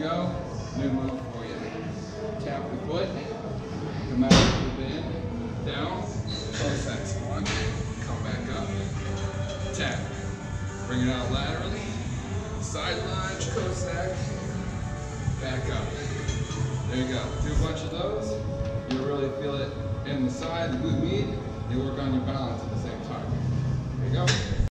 go. New move for you. Tap the foot. Come out of the bend. Down. Cossack One. Come back up. Tap. Bring it out laterally. Side lunge, Cossack. Back up. There you go. Do a bunch of those. You'll really feel it in the side, the glute med. You work on your balance at the same time. There you go.